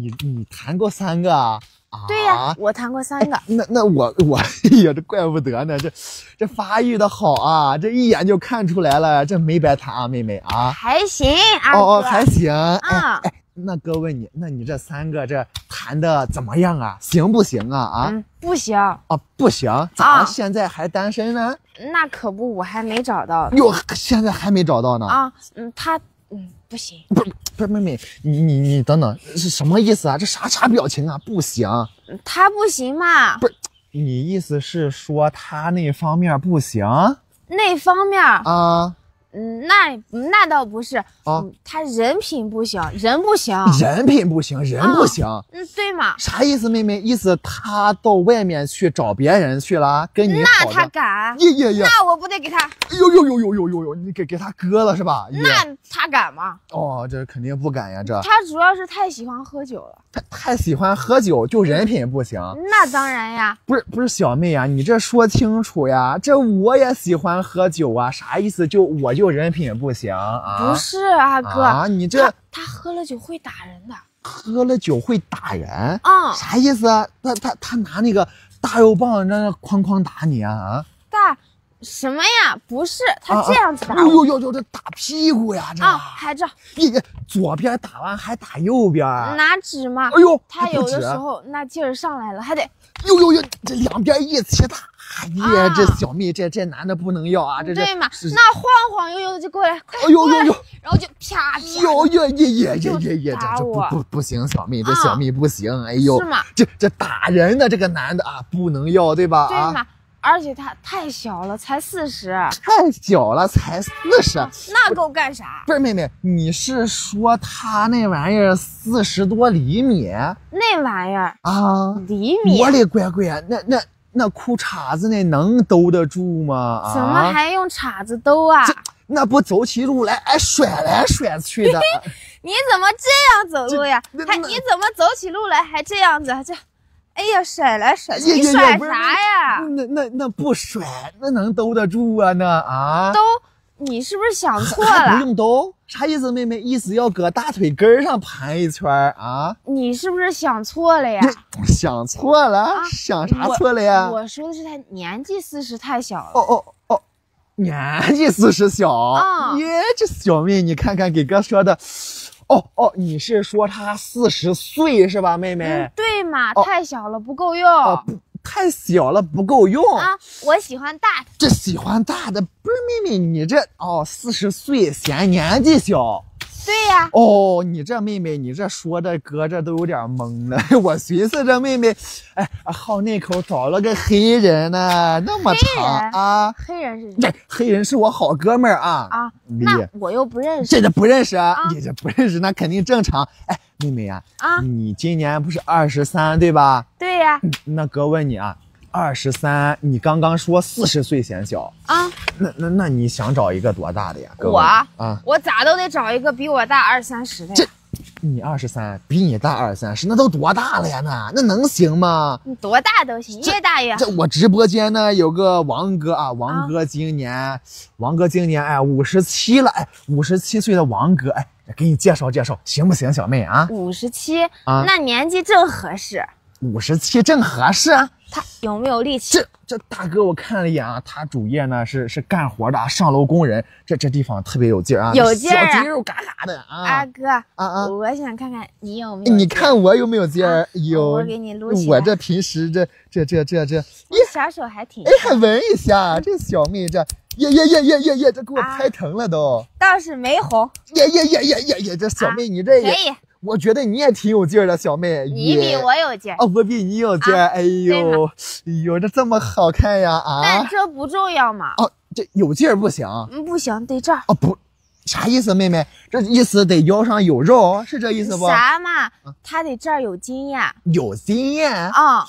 你你谈过三个啊？对呀、啊我谈过三个。那那我 我哎呀，这怪不得呢，这这发育的好啊，这一眼就看出来了，这没白谈啊，妹妹啊。还行，啊。哦哦，还行。哎啊哎，那哥问你，那你这三个这谈的怎么样啊？行不行啊？啊嗯，不行，啊，不行，咋啊现在还单身呢？那可不，我还没找到哟，现在还没找到呢。啊。嗯，他嗯不行，不是不是妹妹，你你你等等，是什么意思啊？这啥啥表情啊？不行，嗯他不行嘛。不是你意思是说他那方面不行那方面儿，啊？嗯，那那倒不是，啊嗯，他人品不行，人不行。人品不行，人不行。嗯，对嘛？啥意思，妹妹？意思他到外面去找别人去了，跟你那。他敢？耶耶耶！那我不得给他？呦呦呦呦呦呦呦！你给给他割了是吧？那他敢吗？哦，这肯定不敢呀！这他主要是太喜欢喝酒了。他太喜欢喝酒，就人品不行。那当然呀，不是不是，小妹呀，你这说清楚呀！这我也喜欢喝酒啊，啥意思？就我就人品不行啊？不是啊哥，啊，你这他他喝了酒会打人的。喝了酒会打人，啊，啥意思啊？他他他拿那个大肉棒那哐哐打你啊啊！大什么呀？不是，他啊这样子打哎我呦呦呦，这打屁股呀，这啊，还这你左边打完还打右边，拿纸嘛。哎呦，他有的时候那劲儿上来了，还得。呦呦呦，这两边一起打，哎呀，啊。这小蜜这这男的不能要啊，这这对嘛？那晃晃悠悠的就过来，快过来。哎呦呦呦，然后就啪啪，呦呦耶耶耶就耶耶，这这不不不行，小蜜这啊。小蜜不行，哎呦。是，吗？这这打人的这个男的啊，不能要对吧？啊，对嘛？而且他太小了，才四十，太小了，才四十。那够干啥？不是妹妹，你是说他那玩意儿四十多厘米啊？那玩意儿啊厘米我，的乖乖，那那那裤衩子那能兜得住吗？啊，怎么还用叉子兜啊？那不走起路来哎甩来甩去的？你怎么这样走路呀？还你怎么走起路来还这样子？这，哎呀，甩来甩去，你甩啥呀？那那那不甩，那能兜得住啊？那啊，兜，你是不是想错了不？用兜？啥意思，妹妹？意思要搁大腿根上盘一圈啊？你是不是想错了呀？想错了？啊想啥错了呀？我说的是他年纪四十太小了。哦哦哦，年纪四十小，啊耶，这小妹，你看看给哥说的，哦哦，你是说他四十岁是吧，妹妹？嗯，对嘛，哦太小了不够用。哦，不，太小了不够用。啊，我喜欢大的。这喜欢大的，不是妹妹，你这哦四十岁嫌年纪小。对呀，哦，你这妹妹，你这说的哥这都有点懵了。我寻思这妹妹，哎，好那口找了个黑人呢，那么长啊。黑人是这黑人是我好哥们儿啊。啊，理那我又不认识这这不认识啊？啊你这不认识，那肯定正常。哎，妹妹呀、啊。你今年不是二十三对吧？对呀，那哥问你啊，二十三，你刚刚说四十岁显小，啊，那那那你想找一个多大的呀？哥我啊，我咋都得找一个比我大二三十的这。你二十三，比你大二三十，那都多大了呀？那那能行吗？你多大都行，越大越好。这我直播间呢有个王哥啊，王哥今年，王哥今年哎五十七了，哎五十七岁的王哥，哎给你介绍介绍，行不行，小妹啊？五十七，啊那年纪正合适。五十七正合适。他有没有力气？这这大哥我看了一眼啊，他主业呢是是干活的啊，上楼工人，这这地方特别有劲儿啊，有劲儿啊小肌肉嘎嘎的啊阿哥，啊啊！我想看看你有没有。你，看我有没有劲儿？有，我给你撸起来我这平时这这这这这，你小手还挺哎，还闻一下，这小妹这耶耶耶耶耶耶，这给我啊拍疼了都，倒是没红，耶耶耶耶耶耶，这小妹你这也，可以，我觉得你也挺有劲儿的，小妹，你比我有劲儿。啊，我比你有劲儿，啊哎呦，哎呦，这这么好看呀啊！但这不重要嘛。哦，这有劲儿不行嗯，不行，得这儿。哦，不，啥意思，妹妹？这意思得腰上有肉，是这意思不？啥嘛？他得这儿有经验有经验。啊，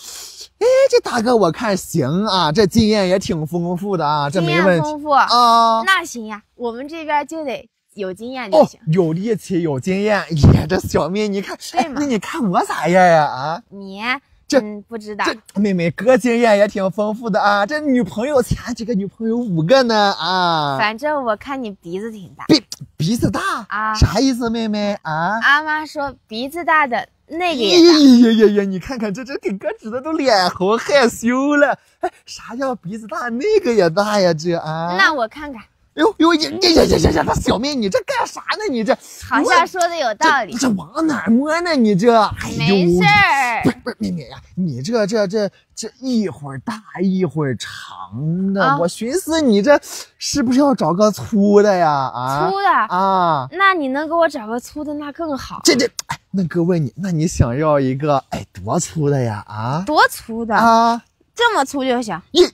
哎，这大哥我看行啊，这经验也挺丰富的啊，这经验没问题丰富。啊。那行呀，我们这边就得有经验就哦行。，有力气，有经验。耶，这小妹，你看，对嘛哎那你看我咋样呀？啊，你这嗯不知道这妹妹哥经验也挺丰富的啊。这女朋友前几个女朋友五个呢啊，反正我看你鼻子挺大。鼻鼻子大啊啥意思，妹妹啊？阿妈说鼻子大的那个呀也大。呀呀呀！你看看这这给哥指的都脸红害羞了。哎，啥叫鼻子大？那个也大呀，这啊。那我看看，哟哟呀呀呀呀呀呀！小妹，你这干啥呢？你这好像说的有道理这。这往哪摸呢？你这，哎呦，没事儿不，是不是妹妹呀，你这这这这一会儿大一会儿长的，啊我寻思你这是不是要找个粗的呀？啊粗的，啊，那你能给我找个粗的，那更好。这这，哎，那哥问你，那你想要一个哎多粗的呀？啊多粗的？啊，这么粗就行一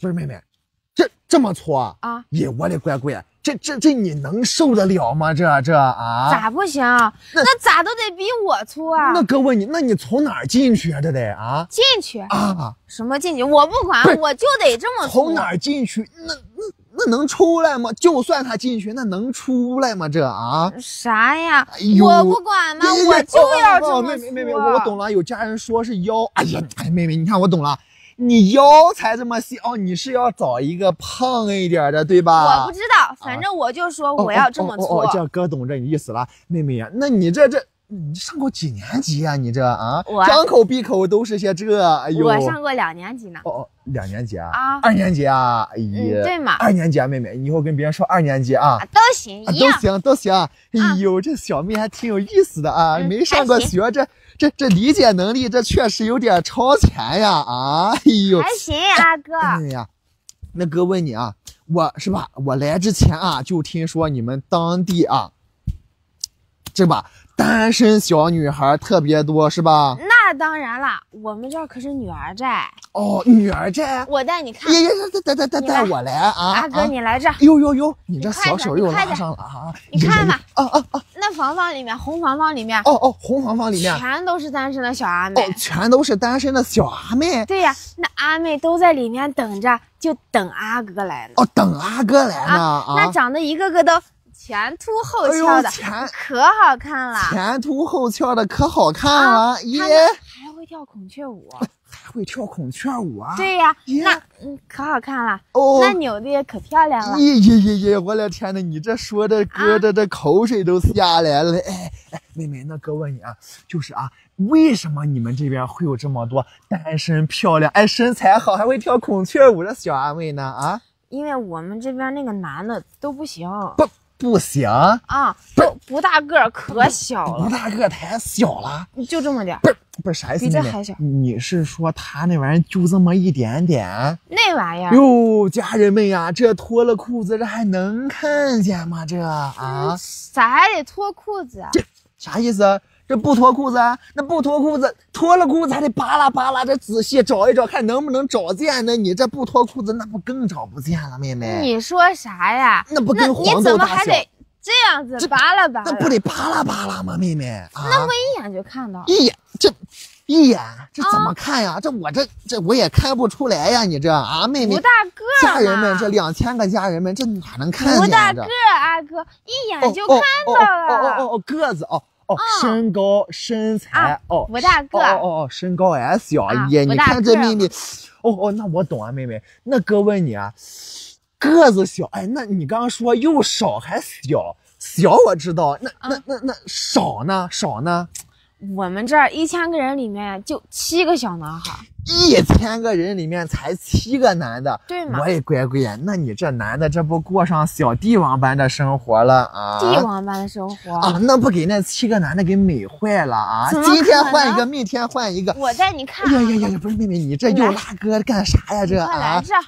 不是妹妹，这这么粗啊？啊？耶，我的乖乖，这这这你能受得了吗？这这啊？咋不行？那咋都得比我粗啊！那哥问你，那你从哪儿进去啊？这得啊进去啊？什么进去？我不管不，我就得这么粗。从哪儿进去？那那那能出来吗？就算他进去，那能出来吗？这啊？啥呀哎？我不管吗？我就要哦这么粗。哦妹妹妹妹，我懂了。有家人说是腰，哎呀，哎妹妹，你看我懂了，你腰才这么细哦，你是要找一个胖一点的，对吧？我不知道，反正我就说哦我要这么粗。哦哦哦，这哥懂这你意思了，妹妹呀，那你这这。你上过几年级呀、你这啊我，张口闭口都是些这，哎呦！我上过两年级呢。哦哦，两年级啊？啊二年级啊？哎呀，嗯对嘛二年级啊，妹妹，你以后跟别人说二年级啊啊，，都行啊，一样。都行都行。哎呦，这小妹还挺有意思的啊，嗯没上过学，这这这理解能力这确实有点超前呀啊！哎呦，还行，大哥。哎呀，那哥问你啊，我是吧？我来之前啊，就听说你们当地啊，这吧单身小女孩特别多，是吧？那当然啦，我们这儿可是女儿寨。哦，女儿寨，我带你看呀，呀呀，带带带带带我来啊！阿哥，啊你来这儿，呦呦呦，你这小手又快点上了啊！你看吧啊啊啊！那房房里面，红房房里面，哦哦，红房房里面全都是单身的小阿妹哦，。全都是单身的小阿妹对呀，那阿妹都在里面等着，就等阿哥来呢。哦，等阿哥来呢啊，那啊！长得一个个都前凸后翘的，前可好看了。前凸后翘的可好看啊了，耶还会跳孔雀舞。还会跳孔雀舞啊！对呀，耶那嗯可好看了，哦，那扭的也可漂亮了。耶耶耶耶！我的天呐，你这说的哥啊的这口水都下来了。哎哎，妹妹，那哥问你啊，就是啊，为什么你们这边会有这么多单身漂亮、哎身材好还会跳孔雀舞的小阿妹呢？啊，因为我们这边那个男的都不行不不行，啊，不不大个儿，可小了不，大个太小了。就这么点儿。不是不是啥意思？妹妹比这还小你是说他那玩意儿就这么一点点？那玩意儿，哟，家人们呀，这脱了裤子这还能看见吗？这啊？咋还得脱裤子啊？啥意思？这不脱裤子啊？那不脱裤子，脱了裤子还得扒拉扒拉，这仔细找一找，看能不能找见呢？你这不脱裤子，那不更找不见了，妹妹？你说啥呀？那不那跟黄你怎么豆大小？还得这样子扒拉扒拉？那不得扒拉扒拉吗，妹妹？啊，那不一眼就看到？一眼这一眼这怎啊么看呀？这我这这我也看不出来呀，你这啊，妹妹吴。大个家人们，这两千个家人们，这哪能看见呀？这不大个儿，阿哥一眼就哦看哦到了。哦哦哦哦，个子哦哦，身高身材啊哦，不大个哦哦哦，身高矮小啊耶！你看这个儿妹妹，哦哦，那我懂啊，妹妹。那哥问你啊，个子小，哎，那你刚刚说又少还小，小我知道，那那啊那那少呢？少呢？我们这儿一千个人里面就七个小男孩，一千个人里面才七个男的，对吗我？的乖乖呀，那你这男的这不过上小帝王般的生活了啊？帝王般的生活。啊，那不给那七个男的给美坏了啊！今天换一个，明天换一个。我带你看呀呀呀呀！不是妹妹，你这又拉哥干啥呀？这啊快来这儿，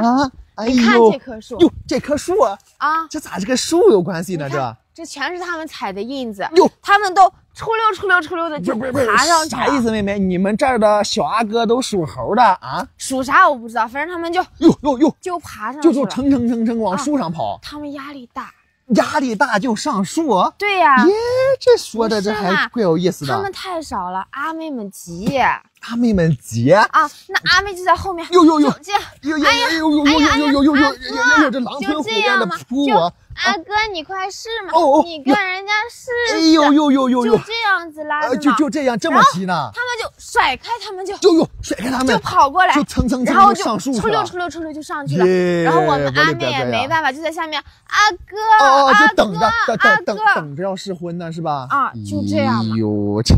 啊啊！哎你看呦这棵树哟，这棵树啊，啊，这咋这跟树有关系呢？这这全是他们踩的印子，哟，他们都出溜出溜出溜的就爬上去。啥意思？妹妹，你们这儿的小阿哥都属猴的啊？属啥我不知道，反正他们就哟哟哟，就爬上就就去了。蹭蹭蹭蹭往啊树上跑，他们压力大，压力大就上树。对呀、耶，这说的这还怪有意思的。他们太少了，阿妹们急阿妹们急，啊，那阿妹就在后面，哟哟哟就这样。呦呦呦呦呦呦呦呦呦呦呦呦！这狼吞虎咽的扑我！阿哥，你快试嘛，哦哦你跟人家试试。哎呦呦呦呦呦！就这样子拉着呃，呢，就就这样这么急呢？他们就甩开他们就就呦甩开他们，就跑过来，就蹭蹭蹭然后就上树去抽溜出。溜出溜就上去了。然后我们阿妹也没办法，就在下面，阿哥，哦，阿就等着哥，等阿等等哥，等着要试婚呢，是吧？啊就这样嘛哎呦，这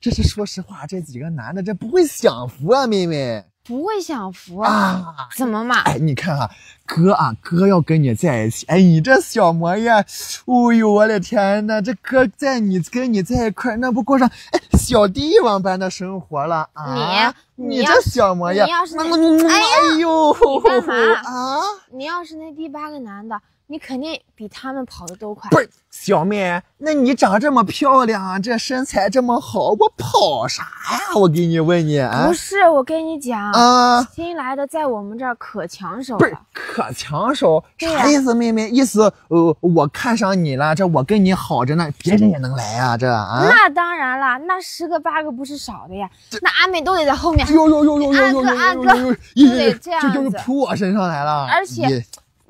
这是说实话，这几个男的这不会享福啊，妹妹不会享福啊。怎么嘛？哎，你看啊，哥啊，哥要跟你在一起，哎，你这小模样，哦呦，我的天呐，这哥在你跟你在一块，那不过上哎小帝王般的生活了啊！你你这小模样，你要是那嗯哎呀哎呦，干嘛啊？你要是那第八个男的，你肯定比他们跑的都快。不是小妹，那你长这么漂亮，这身材这么好，我跑啥呀？我给你问你啊不是，我跟你讲，啊！新来的在我们这儿可抢手不是了。可抢手，啥意思？妹妹，意思呃，我看上你了，这我跟你好着呢，别人也能来呀、这啊？那当然了，那十个八个不是少的呀。那阿美都得在后面，呦呦呦呦呦呦呦呦阿哥呦呦呦！就得这样扑我身上来了，而且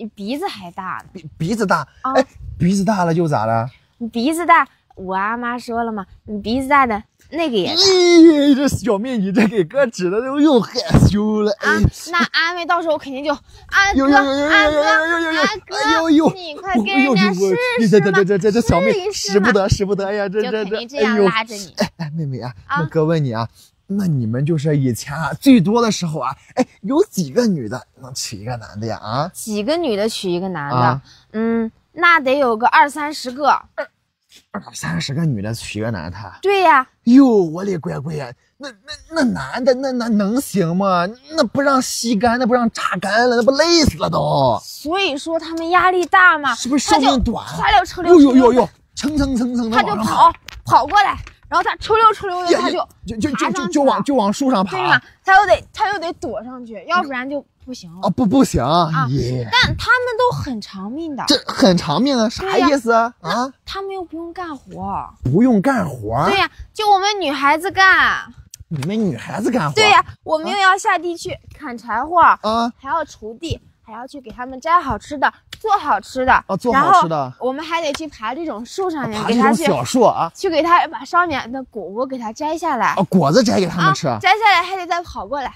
鼻子还大呢。鼻鼻子大，啊哎，鼻子大了又咋了？你鼻子大，我阿妈说了嘛，你鼻子大的那个也大咦，这小妹，你这给哥指的都又害羞了，啊哎。。那阿妹到时候肯定就阿哥呦呦呦呦呦呦呦呦呦！阿哎呦哥，呦！你快跟人家试这这试嘛，这这这小妹试一试使不得使不得呀！这这这哎呦拉着你。哎哎，妹妹啊，啊那哥问你啊，那你们就是以前啊最多的时候啊，哎，有几个女的能娶一个男的呀？啊几个女的娶一个男的，啊嗯，那得有个二三十个。二二三十个女的娶一个男的，对呀，哟，我的乖乖呀！那那那男的那那能行吗？那不让吸干，那不让榨干了，那不累死了都？所以说他们压力大嘛，是不是他就寿命短？唰溜抽溜呦呦呦呦，蹭蹭蹭蹭的他就跑跑过来，然后他抽溜抽溜的，呀他就就就就爬就就往就往树上对嘛爬，他又得他又得躲上去，要不然就不行了。啊！不不行，啊，但他们都很长命的，这很长命啊，啥意思啊？啊，他们又不用干活。不用干活，对呀，就我们女孩子干。你们女孩子干活，对呀，我们又要下地去砍柴火，啊还要锄地，还要去给他们摘好吃的，做好吃的。啊，做好吃的，我们还得去爬这种树上面，爬这种给他去小树啊，去给他把上面的果果给它摘下来啊，果子摘给他们吃，摘下来还得再跑过来，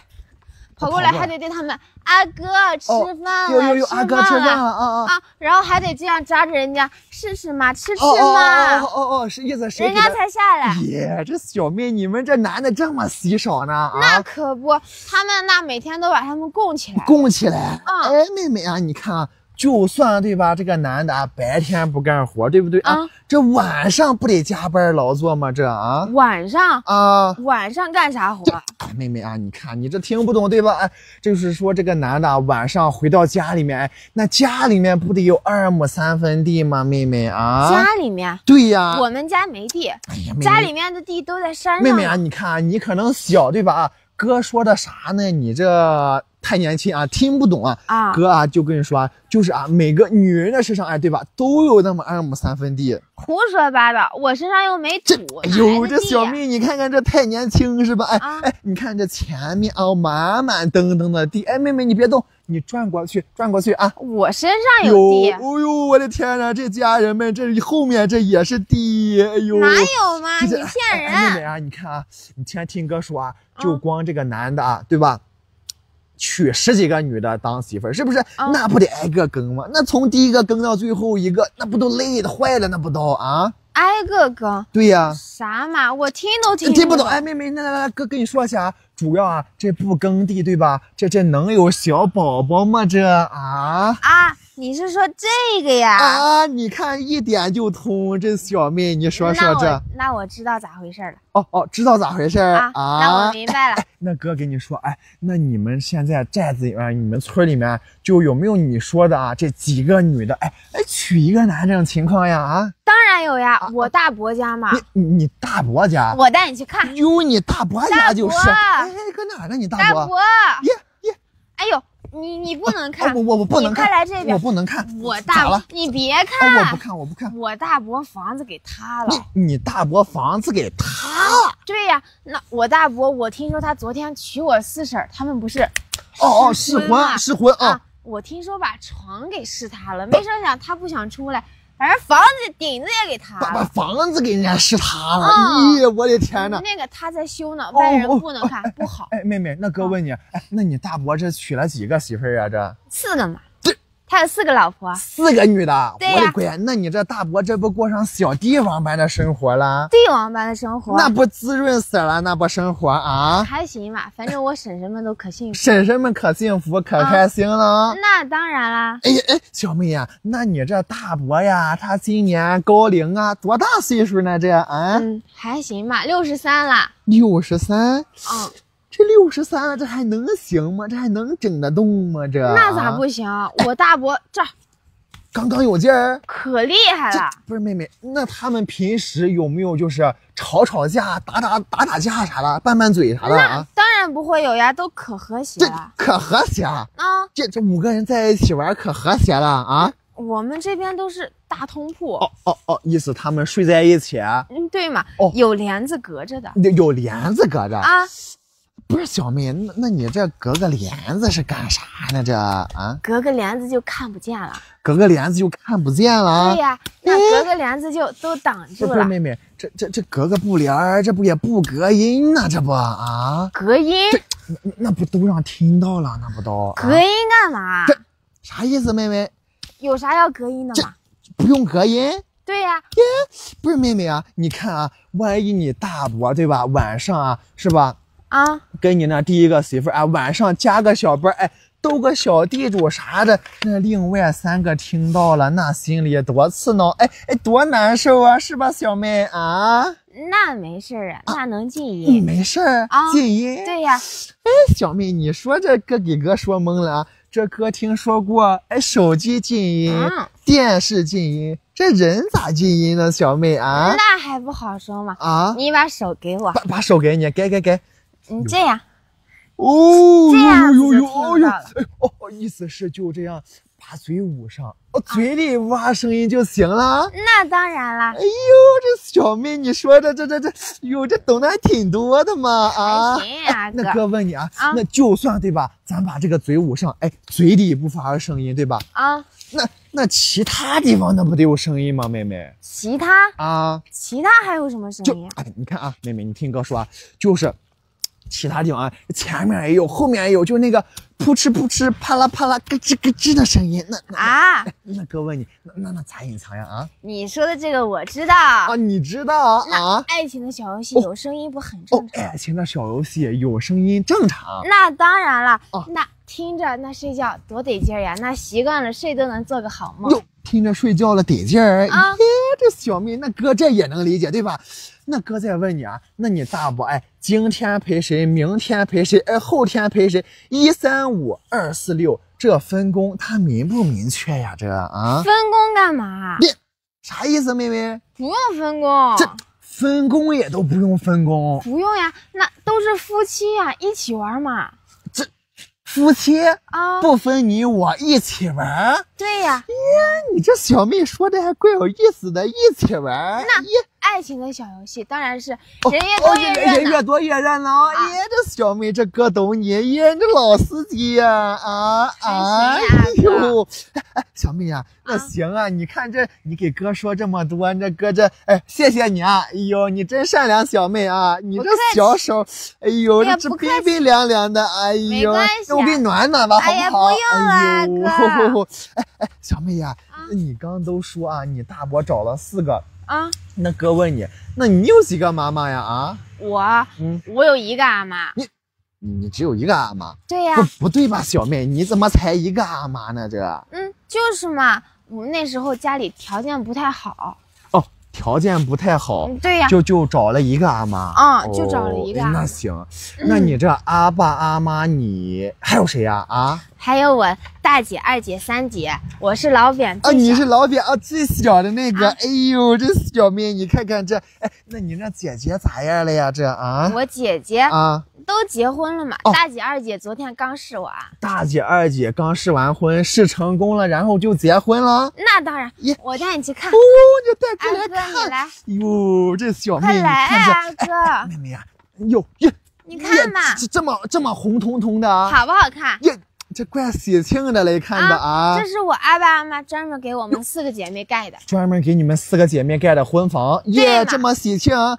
跑过来还得对他们阿哥吃哦饭了，呦呦呦，阿哥吃饭了了啊然后还得这样扎着人家试试嘛，吃吃嘛，哦哦哦，是意思是人家？才下来。耶，这小妹，你们这男的这么稀少呢？那啊，可不，他们那每天都把他们供起来。供起来。啊哎，妹妹啊，你看啊，就算对吧，这个男的啊白天不干活，对不对啊嗯？这晚上不得加班劳作吗？这啊晚上啊。晚上干啥活？哎，妹妹啊，你看你这听不懂对吧？哎，就是说这个男的啊晚上回到家里面，哎，那家里面不得有二亩三分地吗？妹妹啊，家里面，对呀，我们家没地，哎呀，妹妹家里面的地都在山上。妹妹啊，，你看你可能小对吧？啊，哥说的啥呢？你这太年轻啊，听不懂啊。啊哥啊，就跟你说啊，就是啊，每个女人的身上，哎，对吧，都有那么二亩三分地。胡说八道，我身上又没这土，哎呦，这小妹，你看看这太年轻是吧？哎、啊哎，你看这前面啊，满满登登的地。哎，妹妹你别动，你转过去，转过去啊。我身上有，地，哦呦，我的天呐，这家人们，这后面这也是地，哎呦，哪有嘛？这这你骗哎哎妹妹！啊，你看啊，你先听哥说啊，就嗯光这个男的啊，对吧？娶十几个女的当媳妇儿，是不是？嗯那不得挨个更吗？那从第一个更到最后一个，那不都累的坏了？那不都啊？挨个更对呀、啥嘛？我听都听不听不懂。哎，妹妹，那来来，哥跟你说一下啊，主要啊，这不耕地对吧？这这能有小宝宝吗？这啊啊！你是说这个呀？啊，你看一点就通，这小妹，你说说这我那我知道咋回事了哦哦，知道咋回事啊啊！那我明白了。那哥给你说，哎，那你们现在寨子里面，你们村里面就有没有你说的啊？这几个女的，哎哎，娶一个男这种情况呀？啊，当然有呀，我大伯家嘛，你你大伯家？我带你去看。哟，你大伯家就是。哎哎，搁哪呢？你大伯？大伯，耶耶，哎呦，你你不能哦看，我我我不能你看，快来这边我不能看。我大伯？你别看，我看不，看，我不看。我大伯房子给塌了。你你大伯房子给塌了？对呀，那我大伯，我听说他昨天娶我四婶，他们不是哦哦，试试婚试婚啊啊！我听说把床给试塌了，没成想他不想出来，把人房子顶子也给他把把了。房子给人家是塌了！嗯咦，我的天呐！那个他在修呢，哦外人哦不能看，不好。哎，妹妹，那哥问你，哎，那你大伯这娶了几个媳妇儿啊？这四个嘛对，他有四个老婆，四个女的，我的乖！那你这大伯这不过上小帝王般的生活了？帝王般的生活。那不滋润死了？那不生活啊？还行吧，反正我婶婶们都可幸福。婶婶们可幸福可开心了。那当然啦，哎呀哎，小妹呀，那你这大伯呀，他今年高龄啊，多大岁数呢？这啊，嗯，还行吧，六十三了。六十三。嗯，这六十三了，这还能行吗？这还能整得动吗？这那咋不？行？我大伯这儿刚刚有劲儿。可厉害了。不是妹妹，那他们平时有没有就是吵吵架、打打打打架啥的，拌拌嘴啥的啊？当然不会有呀，都可和谐这了。可和谐了，啊，这这五个人在一起玩可和谐了啊！我们这边都是大通铺。哦哦哦，意思他们睡在一起，嗯，对嘛，哦有帘子隔着的有有帘子隔着。啊，不是小妹，那那你这隔个帘子是干啥呢？这啊，隔个帘子就看不见了。隔个帘子就看不见了。对呀，那隔个帘子就都挡住了，是不是妹妹，这这这隔个布帘儿，这不也不隔音呢？这不啊，隔音。那那不都让听到了？那不都、啊、隔音干嘛？这啥意思？妹妹有啥要隔音的吗？不用隔音？对呀，不是妹妹啊，你看啊，万一你大伯对吧，晚上啊是吧，啊，跟你那第一个媳妇儿啊，晚上加个小班，哎，斗个小地主啥的，那另外三个听到了，那心里多刺挠，哎哎，多难受啊，是吧，小妹啊？那没事儿啊，那能静你音。没事儿啊静音。对呀，哎，小妹，你说这哥给哥说懵了啊！这哥听说过，哎，手机静音，嗯电视静音，这人咋静音呢？小妹啊那还不好说吗。啊！你把手给我，把把手给你，给给给。你这样，哦，这样子呦呦呦呦呦！哎哦，哦意思是就这样把嘴捂上，哦，嘴里挖声音就行了。那当然啦哎，呦，这小妹，你说的这这这，哟，这懂得还挺多的嘛啊！还行呀那哥哥问你啊，啊那就算对吧，咱把这个嘴捂上，哎，嘴里不发声音对吧？啊，那那其他地方那不得有声音吗？妹妹其他啊，其他还有什么声音啊？哎，你看啊，妹妹，你听哥说啊，就是其他地方啊，前面也有，后面也有，就那个扑哧扑哧、啪啦啪啦、咯吱咯吱的声音。那那啊，那哥问你，那那那咋隐藏呀？啊你说的这个我知道。啊，你知道那啊？爱情的小游戏有声音不很哦正，常？爱情的小游戏有声音正常。那当然了哦，那听着那睡觉多得劲儿呀，那习惯了睡都能做个好梦。哟，听着睡觉了得劲儿。啊耶，这小妹，那哥这也能理解对吧？那哥再问你啊，那你大伯哎，今天陪谁？明天陪谁？哎，后天陪谁？一三五二四六，这分工他明不明确呀？这啊，分工干嘛？你啥意思，妹妹？不用分工，这分工也都不用分工，不用呀，那都是夫妻呀，一起玩嘛。夫妻啊，不分你我一起玩儿。对呀，你这小妹说的还怪有意思的，一起玩儿。那耶爱情的小游戏当然是哦人越哦多越热闹。人越多越热闹。啊耶，这小妹这哥懂你，耶，这老司机呀，啊啊！还哎呦，哎哎，小妹呀，那啊行啊，你看这，你给哥说这么多，这哥这，哎，谢谢你啊，哎呦，你真善良，小妹啊，你这小手，哎呦，这这冰冰凉凉的，哎呦，我给你暖暖吧，好哎呀不好？不用啦哎呦，哎 哎，小妹呀啊，你刚都说啊，你大伯找了四个。啊，那哥问你，那你有几个妈妈呀？啊，我嗯，我有一个阿妈。你你只有一个阿妈？对呀不，不对吧，小妹，你怎么才一个阿妈呢？这嗯，就是嘛，我们那时候家里条件不太好。哦，条件不太好，嗯，对呀，就就找了一个阿妈。嗯就找了一个那行，那你这阿爸阿妈，你还有谁呀？啊还有我大姐、二姐、三姐，我是老扁啊，你是老表啊，最小的那个。啊哎呦，这小妹，你看看这，哎，那你那姐姐咋样了呀？这啊我姐姐啊，都结婚了嘛。哦大姐、二姐昨天刚试完，大姐二姐刚试完婚，试成功了，然后就结婚了。那当然耶，我带你去看哦。，你带哎过来哥，你看。来，哟，这小妹，妹快来看这，啊，哥，妹妹呀，哟耶，你看嘛这这么这么红彤彤的啊，好不好看？耶，这怪喜庆的嘞，看着啊这，是我阿爸阿妈专门给我们四个姐妹盖的专门给你们四个姐妹盖的婚房，耶，嘛这么喜庆。啊。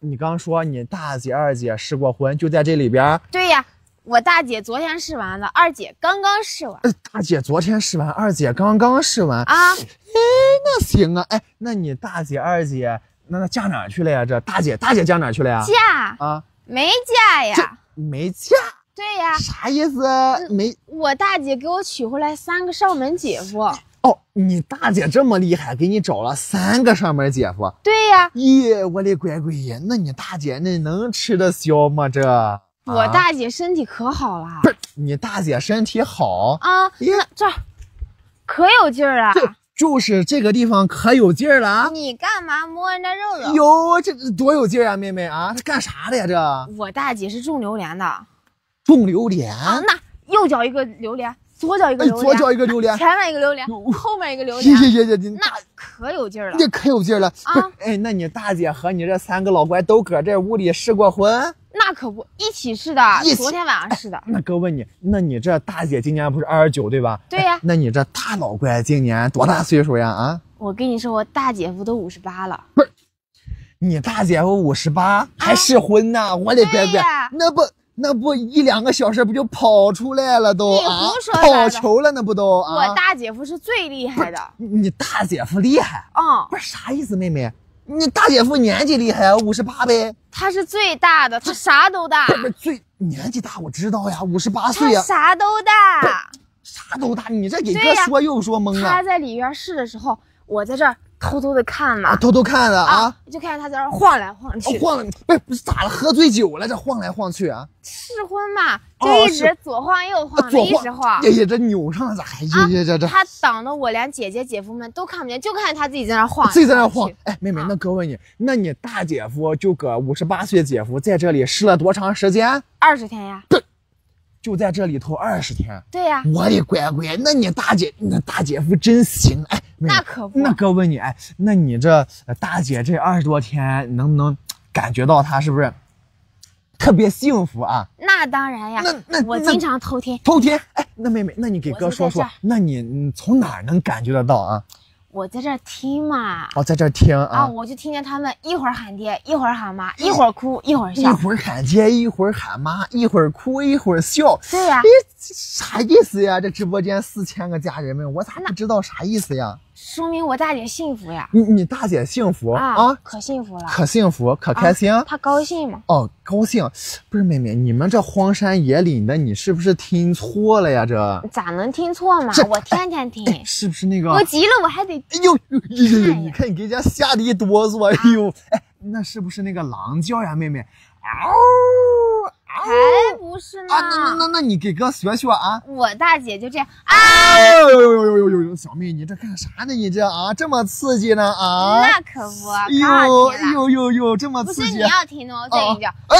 你刚说你大姐、二姐试过婚，就在这里边。对呀，我大姐昨天试完了，二姐刚刚试完呃大姐昨天试完，二姐刚刚试完，啊。哎那行啊。哎，那你大姐、二姐那那嫁哪去了呀？这大姐大姐嫁哪去了呀？嫁啊，没嫁这呀？没嫁，对呀，啥意思？没我大姐给我娶回来三个上门姐夫。哦，你大姐这么厉害，给你找了三个上门姐夫。对呀，咦，我的乖乖呀，那你大姐那能吃得消吗？这啊我大姐身体可好了不是你大姐身体好，啊，耶那这儿可有劲儿啊！这就是这个地方可有劲儿了啊！你干嘛摸人家肉肉？哟，这这多有劲儿啊，妹妹啊，这干啥的呀？这我大姐是种榴莲的啊，种榴莲，那右脚一个榴莲，左脚一个哎，榴莲，左脚一个榴莲，前面一个榴莲，后面一个榴耶莲，耶耶耶，你那可有劲儿了。那可有劲儿了。啊哎，那你大姐和你这三个老乖都搁这屋里试过婚？那可不，一起试的昨天晚上试的。那哥问你，那你这大姐今年不是二十九对吧？对呀哎那你这大老乖今年多大岁数呀？啊？我跟你说，我大姐夫都五十八了，不是你大姐夫五十八还试婚呢？我的乖乖，那不那不一两个小时不就跑出来了都跑球了那不都啊？我大姐夫是最厉害的。你你大姐夫厉害，嗯，不是啥意思，妹妹？你大姐夫年纪厉害啊，五十八呗？他是最大的，他啥都大，不是最年纪大，我知道呀，五十八岁他呀，啥都大。啥都大。你这给哥说又说懵了，他在里边试的时候，我在这儿偷偷的看嘛啊，，偷偷看的啊。就看见他在那晃来晃哦去。晃了，不是不是咋了？喝醉酒了，这晃来晃去啊！试婚嘛，哦就一直左晃右晃的，左一直晃。哎呀，这扭上了咋？哎呀呀，这这他挡的我连姐姐姐夫们都看不见，就看见他自己在那晃，自己在那晃。哎，妹妹，那哥问你，那你大姐夫就搁五十八岁姐夫在这里试了多长时间？二十天呀，就在这里头二十天。对呀，我的乖乖，那你大姐，那大姐夫真行哎！那可不那哥问你，哎，那你这呃大姐这二十多天，能不能感觉到她是不是特别幸福啊？那当然呀那那，我经常偷听，偷听，哎，那妹妹，那你给哥说说那你你从哪儿能感觉得到啊？我在这儿听嘛。哦，在这儿听啊，啊，我就听见他们一会儿喊爹，一会儿喊妈，一会儿哭，一会儿笑一。会儿喊爹，一会儿喊妈，一会儿哭，一会儿笑。对呀哎，啥意思呀？这直播间四千个家人们，我咋不知道啥意思呀？说明我大姐幸福呀！你你大姐幸福啊啊，，可幸福了，可幸福，可开心。她高兴吗？哦，高兴，不是妹妹，你们这荒山野岭的，你是不是听错了呀？这，咋能听错嘛？我天天听，哎，是不是那个？我急了我还得哎呦呦呦呦呦！你看你给人家吓得一哆嗦，哎呦，哎，那是不是那个狼叫呀，妹妹？嗷还不是呢。啊，那那那那你给哥学学啊！我大姐就这样啊，哎呦呦呦呦呦呦呦！小妹，你这干啥呢？你这啊，这么刺激呢啊！那可不，哎呦。呦呦呦，这么不是你刺激！要听哦，这一叫哎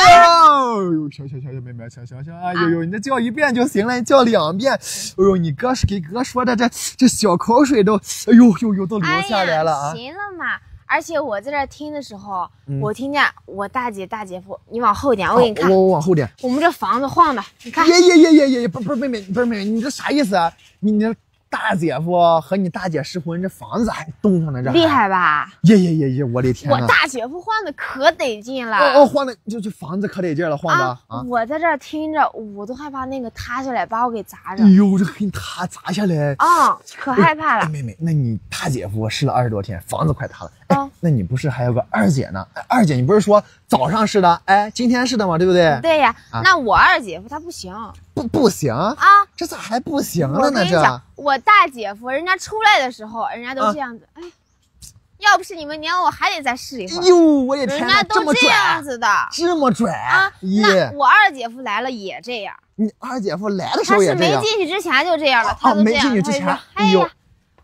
呦，行行行行，妹妹，行行行，哎呦呦，你这叫一遍就行了，你叫两遍。哎呦，你哥是给哥说的这这小口水都，哎呦呦呦，都流哎下来了呀，啊！行了嘛。而且我在这听的时候，嗯我听见我大姐大姐夫，你往后点，我给你看我，我往后点。我们这房子晃的，你看耶耶耶耶耶耶！不不是妹妹，不是妹妹，你这啥意思啊？你你这大姐夫和你大姐试婚，这房子还动上了，这厉！害吧？耶耶耶耶！我的天！我大姐夫换的可得劲了。哦哦，换的就就房子可得劲了，换的啊啊！我在这儿听着，我都害怕那个塌下来把我给砸着哎。呦，这给你塌砸下来！啊、可害怕哎，了。妹妹，那你大姐夫试了二十多天，房子快塌了。哎，啊那你不是还有个二姐呢？哎二姐，你不是说早上试的？哎，今天试的吗，对不对？对呀，啊那我二姐夫他不行啊，不不行啊，这咋还不行了呢？这我大姐夫人家出来的时候，人家都啊这样子，哎，要不是你们撵我，还得再试一会儿。哎呦，我的天呐，人家都这样拽，子的这么拽啊。那！我二姐夫来了也这样，你二姐夫来的时他是没候也这样。进去之前就这样了啊，他都这样。没进去之前哎呀，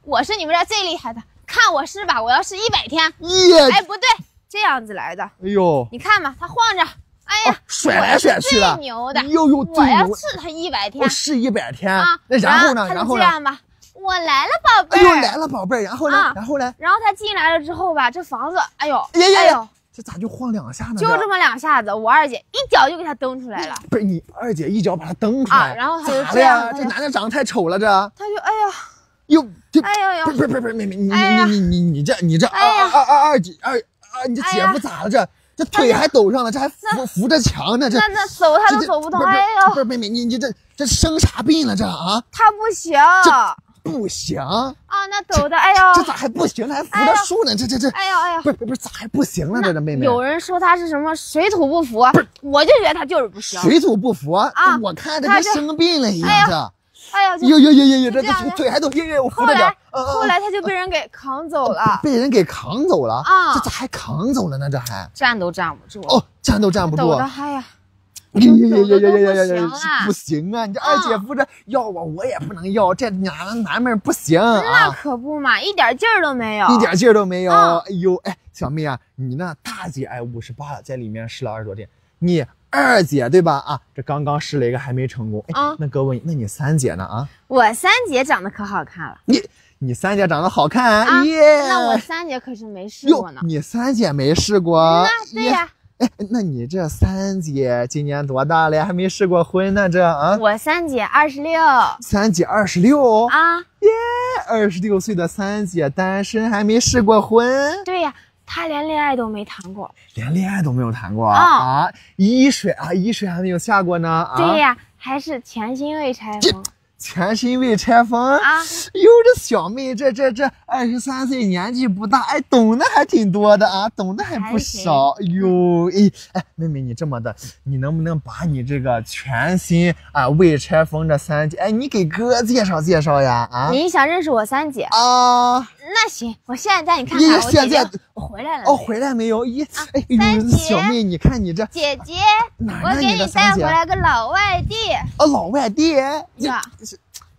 我是你们这最厉害的，看我试吧，我要试一百天。耶！哎，不对，这样子来的，哎呦，你看吧，他晃着，哎呀哦，甩来甩去的最牛的，呦呦，我要！试他一百天我试一百天啊。那然后呢？然后这样吧，我来了，宝贝哎呦，来了，宝贝儿。然后呢啊？然后呢？然后他进来了之后吧，这房子，哎呦，哎呦，这咋就晃两下呢？就这么两下子，我二姐一脚就给他蹬出来了。不是你二姐一脚把他蹬出来，啊然后他就？这样这男的长得太丑了，这他就哎呀，又这哎呦呦不是不是不是妹妹，你你你你你这你这二哎呀二二二姐二二你这姐夫咋了这？这腿还抖上了，这还扶扶着墙呢，这那那走他都走不动。不是哎呦，不是妹妹，你你这这生啥病了这啊？他不行这不行，啊，那抖的哎呦，这咋还不行？呢还扶着树呢，这这这哎呦哎呦。不是不是咋还不行了？这这妹妹有人说他是什么水土不服，我就觉得他就是不行。水土不服啊我看着他跟生病了一样这。哎呀，就哟哟哟哟哟，这就这这腿还都，耶耶，我扶后着点来。后来他就被人给扛走了，被人给扛走了啊这咋还扛走了呢？这还站都站不住。哦，站都站不住抖。的，哎呀，哎呀呀呀呀呀呀呀不行啊不行啊！你这二姐夫这要我，我也不能要，这娘男们不行那啊，可不嘛，一点劲儿都没有。一点劲儿都没有。啊哎呦，哎，小妹啊，你那大姐哎五十八了，在里面试了二十多天，你二姐对吧？啊，这刚刚试了一个还没成功。哎啊，那哥问你，那你三姐呢？啊，我三姐长得可好看了，你你三姐长得好看啊耶。那我三姐可是没试过呢，。你三姐没试过？那对耶呀，哎，那你这三姐今年多大了？还没试过婚呢？这啊，我三姐二十六三姐二十六，啊，耶二十六岁的三姐单身，还没试过婚，对呀，她连恋爱都没谈过。连恋爱都没有谈过啊啊！一水啊，一水还没有下过呢啊！对呀，还是全新未拆封全新未拆封啊。哟，这小妹这这这二十三岁，年纪不大，哎，懂得还挺多的啊，懂得还不少。哎呦，哎哎，妹妹你这么的，你能不能把你这个全新啊未拆封这三姐，哎，你给哥介绍介绍呀？啊你想认识我三姐？啊那行，我现在带你看你看我姐现在姐。我回来了。哦，回来没有？咦，哎呦，三姐小妹，你看你这姐姐？我给你带回？来个老外地。哦，老外地。这呀，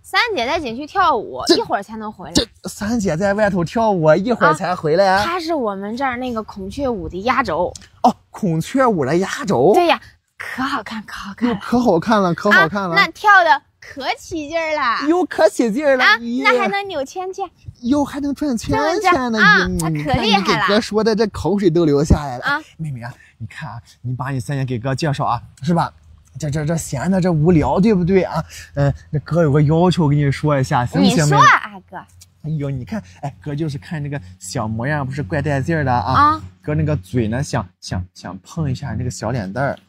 三姐在景区跳舞，一会儿才能回来。这三姐在外头跳舞，一会儿啊才回来。她是我们这儿那个孔雀舞的压轴。哦，孔雀舞的压轴。对呀，可好看，可好看了，可好看了，可好看了。啊！那跳的可起劲儿了。哟，可起劲儿了，啊，那还能扭圈圈哟还能转圈圈呢，啊可厉害了哥说的这口水都流下来了。啊！妹妹啊，你看啊，你把你三姐给哥介绍啊，是吧？这这这闲的这无聊，对不对啊？嗯，那哥有个要求跟你说一下，行不行？你说啊，哥哎呦，你看，哎，哥就是看那个小模样，不是怪带劲儿的啊。啊，哥那个嘴呢，想想想碰一下那个小脸蛋儿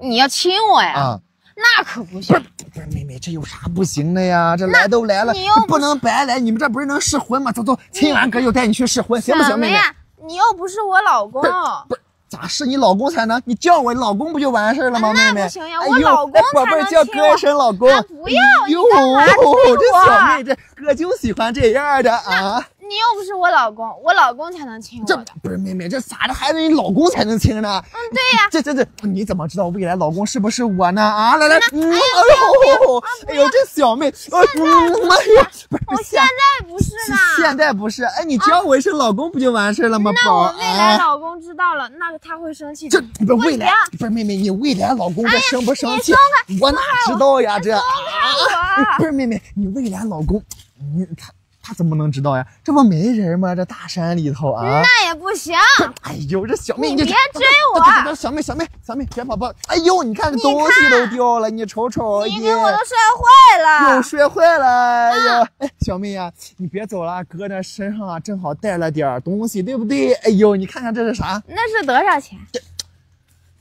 你要亲我呀？啊。那可不行。不是妹妹，这有啥不行的呀？这来都来了，你又不不能白来。你们这不是能试婚吗？走走，亲完哥就带你去试婚，行不行，妹妹？你又不是我老公不。咋是你老公才能？你叫我老公不就完事儿了吗，那妹妹？不行呀哎呦我老公哎宝贝叫哥一声老公。啊不要你哟，这小妹这哥就喜欢这样的啊。你又不是我老公，我老公才能亲这我的。不是妹妹，这咋的还得你老公才能亲呢？嗯，对呀。这这这，你怎么知道未来老公是不是我呢？啊，来来，嗯，哎呦，哎呦，这小妹，哎呦，不是我现在不是呢。现在不是，哎，你叫我一声老公不就完事了吗？那宝我未来哎，老公知道了，那他会生气这。不是未来不是妹妹，你未来老公这生不生气？我哪知道呀？这啊，不是妹妹，你未来老公，你他他怎么能知道呀？这不没人吗？这大山里头啊！那也不行。哎呦，这小妹这你别追我这这这小妹小妹小妹别跑跑！哎呦，你看这东西都掉了，你瞅瞅，你耶给我都摔坏了又。摔坏了！哎呦，哎，小妹呀、你别走了，哥这身上啊正好带了点儿东西，对不对？哎呦，你看看这是啥？那是多少钱？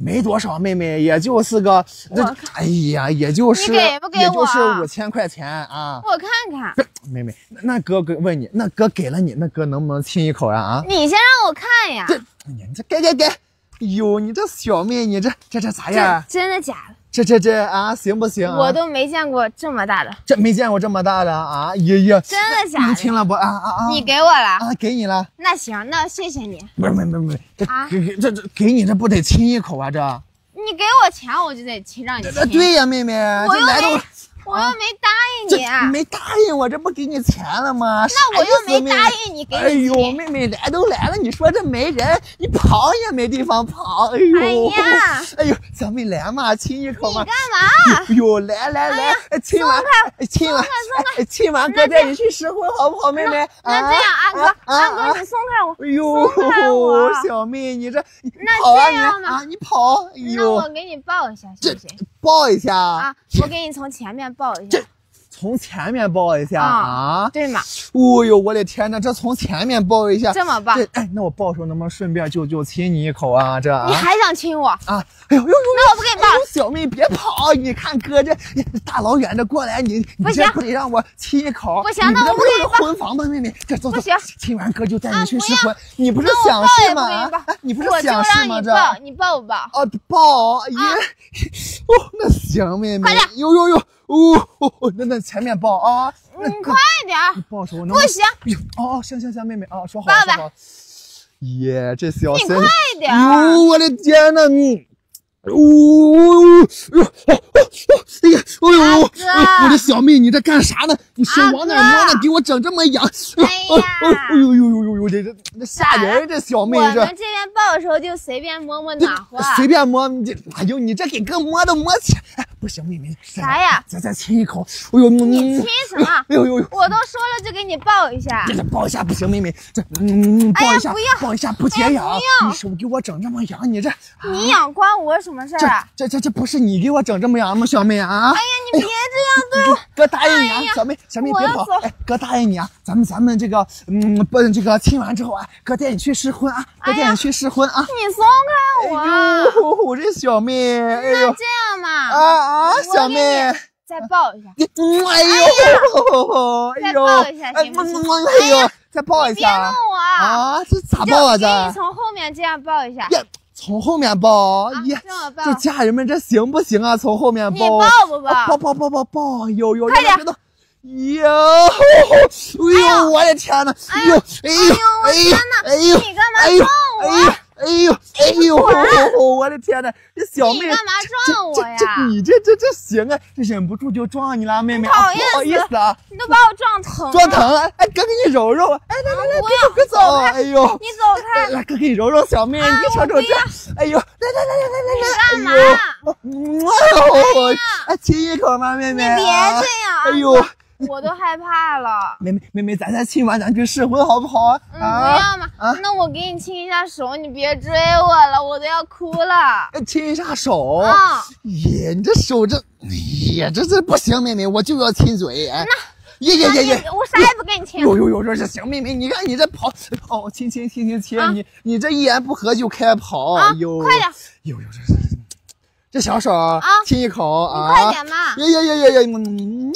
没多少，妹妹，也就是个，这哎呀，也就是，你给不给也就是我五千块钱啊。我看看。妹妹，那那哥哥问你，那哥给了你，那哥能不能亲一口啊？啊？你先让我看呀。这，你这给给给，哎呦，你这小妹，你这这这咋样？真的假的？这这这啊，行不行、啊？我都没见过这么大的，这没见过这么大的啊！爷爷，真的假你亲的？了不？啊啊啊！你给我了？啊，给你了。那行，那谢谢你。不是，没没没，这啊给给这这给你这不得亲一口啊？这，你给我钱，我就得亲，让你亲。对呀，妹妹，我又没这来都，我又没答应你。这没答应我，这不给你钱了吗？那我又没答应你，给你哎呦，妹妹来都来了，你说这没人，你跑也没地方跑。哎呦，哎呀，哎呦，小妹来嘛，亲一口嘛。你干嘛？哎呦，来来来，哎亲完，哎亲完，哎亲完，哥带你去试婚好不好，妹妹？那这样，安哥，啊安哥，啊你松开我。哎呦松开我，小妹，你这你那跑啊你这样吧啊，你跑，哎那我，给你抱一下，行这不行？抱一下啊，我给你从前面抱一下。这，从前面抱一下啊。对吗？哦呦，我的天呐，这从前面抱一下，这么棒这，哎，那我抱的时候能不能顺便就就亲你一口啊？这啊你还想亲我？啊，哎呦呦呦！那我不给你抱哎，小妹别跑！你看哥这大老远的过来，你你这不行得让我亲一口？不行那不是我不给你抱婚房吗，妹妹？这走走不行，亲完哥就带你去试婚要。你不是想试吗？你不是想试吗？这让你抱，你抱不抱？哦，抱也 哦，那行，妹妹快点，呦呦呦，哦哦哦，那那前面抱啊，那你快点儿！你抱手能不行，哦哦，行行行，妹妹啊，说好抱吧说好。耶，这小身你快点儿！哟，我的天呐，你，哦哟，哎呀，哎呀，哎呦，我的小妹，你这干啥呢？你手往哪摸呢？给我整这么痒！哎呀哎呦呦呦呦呦，这这这吓人！这小妹这我们这边抱的时候就随便摸摸暖和。随便摸，哎呦，你这给哥摸都摸起，哎，不行，妹妹，啥呀？再再亲一口，哎呦，你你亲什么？哎呦呦呦！我都说了，就给你抱一下这。抱一下不行，妹妹，这嗯抱一下不要，抱一下不解痒你手给我整这么痒，你这你痒关我什么事这儿啊？这这这不是你给我整这么痒吗，小妹啊？哎呀，你别这样对我。哥答应你啊小妹，小妹别跑！哎，哥答应你啊，咱们咱们这个，嗯，不，这个亲完之后啊，哥带你去试婚啊，哥带你去试婚啊。你松开我！哎呦，我这小妹，那这样嘛，啊小妹你。再抱一下。哎呦，哎呦，再抱一下哎行不行嗯哎呦，再抱一别下弄我啊！啊！这咋抱啊？给你这从后面这样抱一下。呀，从后面抱啊呀，这么抱这家人们这行不行啊？从后面你抱，抱不抱？抱抱抱抱抱，呦呦，快点让他知道。哟，哎呦，我的天呐！哎呦，哎呦，哎呦，哎呦，你干嘛哎呦撞我？哎呦，哎呦，我的天呐，这小妹，你干嘛撞我呀这这这你这这这行啊，这忍不住就撞你了，妹妹，啊讨厌不好意思啊，你都把我撞疼了。撞疼了，哎，哥给你揉揉，哎，来来来，别走，哎呦，你走开！来，哥给你揉揉小妹，啊你瞅瞅这，哎呦，来来来来来来来，干嘛哎呦，嗯哎亲一口嘛，妹妹，你别这样啊！哎呦。我都害怕了。妹妹妹妹，咱再亲完，咱去试婚好不好啊？嗯，不要嘛啊。那我给你亲一下手，你别追我了，我都要哭了。哎亲一下手。啊，耶，你这手这，哎呀，这这不行，妹妹，我就要亲嘴。那，耶耶耶耶，我啥也不跟你亲。呦呦呦，这是行，妹妹，你看你这跑，跑，亲亲亲亲亲，啊你你这一言不合就开跑，啊呦，快点，呦呦，这是这小手啊亲一口你啊，快点嘛！耶耶耶耶耶，嗯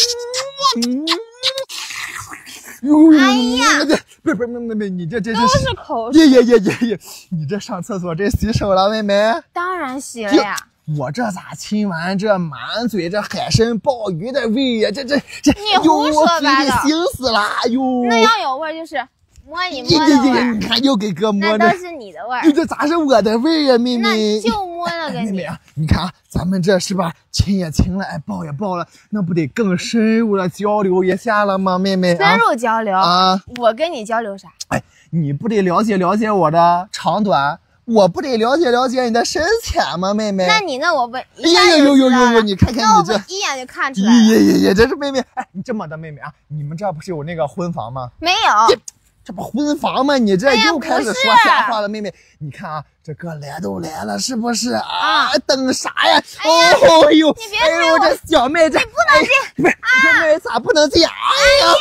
哎呀这不是不是妹妹，你这这都这是口水，耶耶耶耶耶！你这上厕所这洗手了，妹妹？当然洗了呀。我这咋亲完这满嘴这海参鲍鱼的味呀？这这这，你胡说八道腥死了！哎呦，那要有味儿就是摸你耶摸的味耶你看又给哥摸的那都，是你的味哟，儿，这咋是我的味儿啊，妹那妹？就摸了个你。妹妹啊，你看啊，咱们这是吧，亲也亲了，哎，抱也抱了，那不得更深入的交流一下了吗，妹妹啊深？入交流，啊，我跟你交流啥？哎，你不得了解了解我的长短，我不得了解了解你的深浅吗，妹妹？那你那我不哎呀呦呦呦呦你看看你这，一眼就看出来了。耶耶耶！这是妹妹，哎，你这么的妹妹啊，你们这不是有那个婚房吗？没有，这不婚房吗？你这又开始说瞎话了，妹妹。你看啊，这哥来都来了，是不是啊？啊等啥呀？哎呀哦呦，你别哎呦，追我这小妹这你不能进，不是这妹妹咋不能进？哎呀，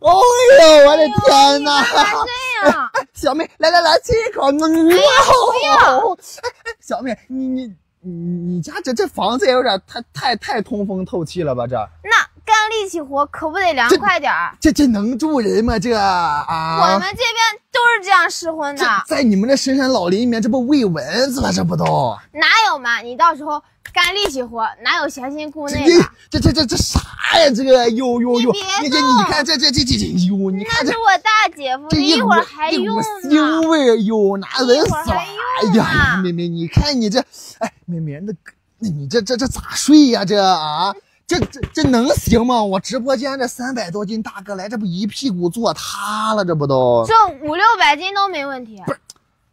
哦呦，我的天哪！这样，哎，小妹，来来来，亲一口。嗯，哎呀不要哎哎，小妹，你你你你家这这房子也有点太太太通风透气了吧？这那干力气活可不得凉快点儿。这这能住人吗？这啊？我们这边都是这样试婚的，在你们这深山老林里面，这不喂蚊子吗？这不都？哪有嘛？你到时候干力气活，哪有闲心顾那个？这这这这啥呀？这个呦呦呦！你别你这动你看这这这这这哟！你看这那是我大姐夫，这一会儿还用腥呢。味儿哟，哪闻死了？一会儿还哎用呀，呢妹妹，你看你这，哎，妹妹，那那你这这这咋睡呀？这啊？这这这能行吗？我直播间这三百多斤大哥来，这不一屁股坐塌了，这不都？这五六百斤都没问题。不是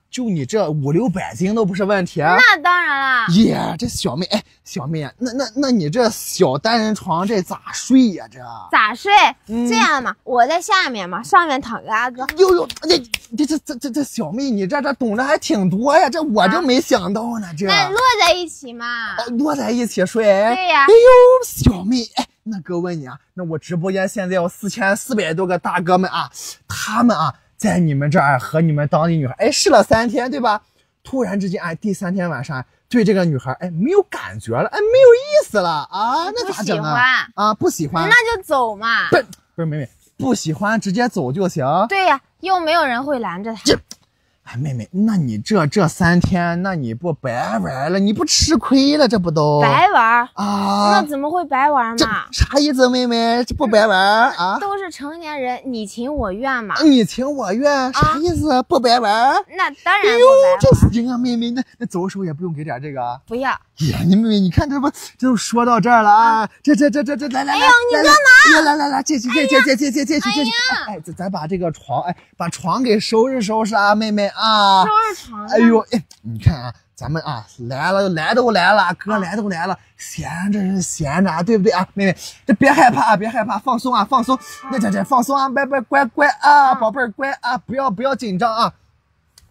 就你这五六百斤都不是问题。那当然啦，耶，这小妹，哎，小妹，那那那你这小单人床这咋睡呀？这咋睡？嗯这样嘛，我在下面嘛，上面躺个阿哥。呦呦，这这这这这这小妹，你这这懂得还挺多呀，这我就没想到呢，这那摞在一起嘛。哦摞在一起睡。对呀哎呦，小妹，哎，那哥问你啊，那我直播间现在有四千四百多个大哥们啊，他们啊在你们这儿和你们当地女孩哎试了三天，对吧？突然之间哎，第三天晚上对这个女孩哎没有感觉了，哎没有意思了啊，那咋整啊？欢，啊，不喜欢，那就走嘛。不是不是妹妹，不喜欢直接走就行。对呀，又没有人会拦着他。这哎，妹妹，那你这这三天，那你不白玩了？你不吃亏了？这不都白玩？啊那？怎么会白玩这嘛？啥意思，妹妹？这不白玩啊？都是成年人，你情我愿嘛。你情我愿，啥意思？不白玩？那当然哎呦，这不白玩。行啊，妹妹，那那走手也不用给点这个啊。不要，呀，你妹妹，你看这不这都说到这儿了啊？这这这这这，来来来，哎呦你干嘛？来来来来，进去进去进去进去进去进去。哎哎，咱咱把这个床，哎，把床给收拾收拾啊，妹妹啊。收拾床。哎呦，哎，你看啊，咱们啊来了，来都来了，哥来都来了，闲着是闲着啊，对不对啊，妹妹？这别害怕啊，别害怕，放松啊，放松，那这这放松啊，乖乖乖乖啊，宝贝儿乖啊，不要不要紧张啊。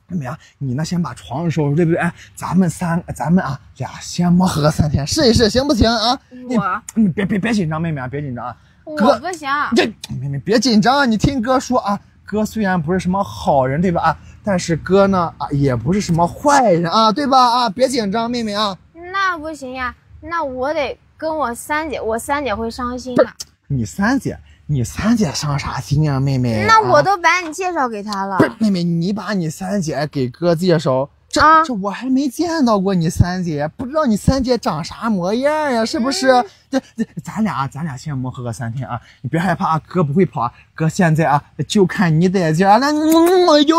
妹妹啊，你呢先把床收拾，对不对？哎，咱们三，咱们啊俩先磨合三天，试一试行不行啊？你我你别别别紧张，妹妹啊，别紧张啊。我哥不行。这妹妹别紧张啊，你听哥说啊，哥虽然不是什么好人，对吧？啊，但是哥呢啊也不是什么坏人啊，对吧？啊，别紧张，妹妹啊，那不行呀，那我得跟我三姐，我三姐会伤心的。你三姐，你三姐伤啥心啊，妹妹？那我啊都把你介绍给他了不。是妹妹，你把你三姐给哥介绍。这、啊这我还没见到过你三姐，不知道你三姐长啥模样呀？是不是？嗯这这咱俩啊，咱俩先磨合个三天啊，你别害怕啊，哥不会跑啊，哥现在啊就看你在家，那嗯哎呦